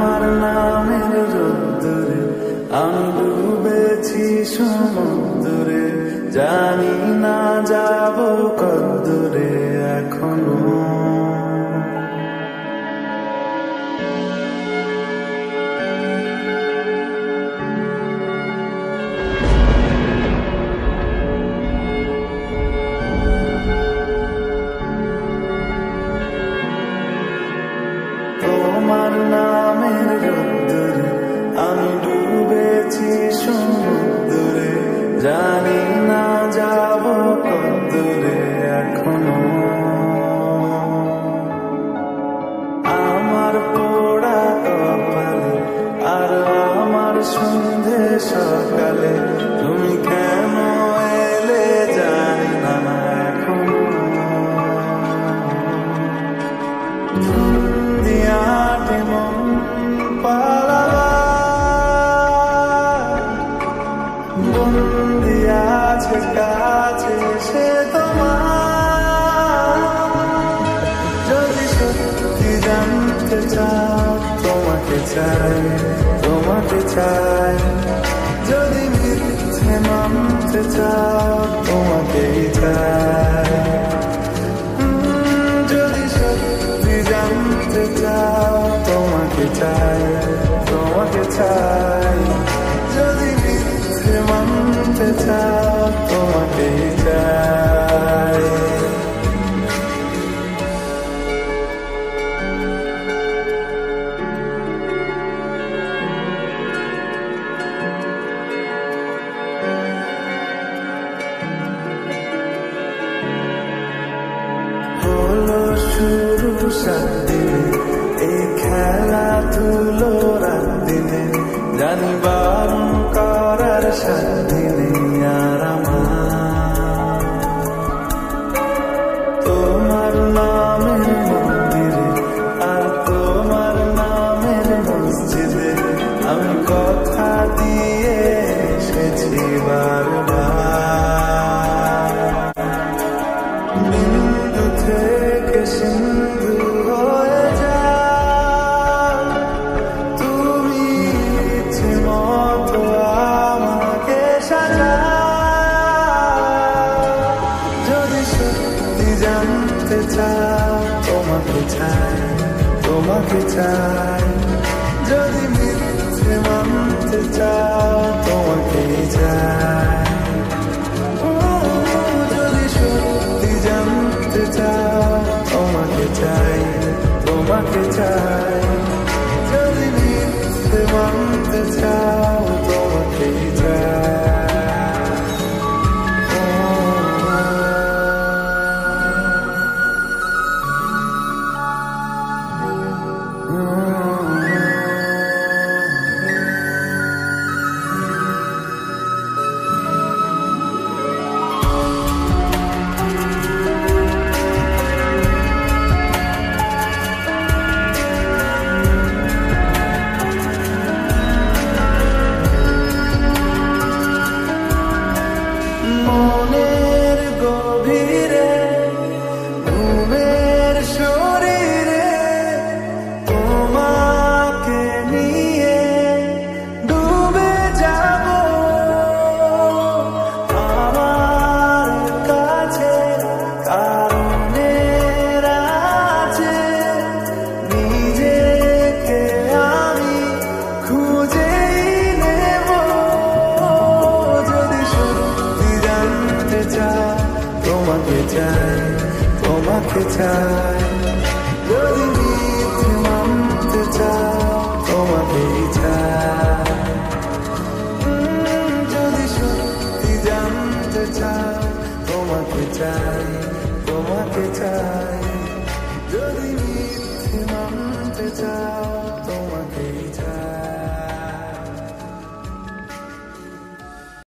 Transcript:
তোমার নামের রোদ্দুরে আমি ডুবেছি সমুদ্রে। জানি না যাব কদ্দুরে রোদ্দুরে আমি ডুবেছি সমুদ্রে, জানি না যাব কদ্দুরে এখনও। আমার পোড়া কপালে, আর আমার সন্ধে সকালে, তুমি কেন এলে জানি না এখনও। বন্দি আছে কাছে সে তোমার। যদি সত্যি জানতে চাও, তোমাকে চাই তোমাকে চাই। যদি মিথ্যে মানতে চাও, তোমাকেই চাই। যদি সত্যি জানতে চাও, তোমাকে চাই তোমাকে চাই। pusat diri চাও তোমাকে চাই তোমাকে চাই তোমাকে চাই তোমাকে চাই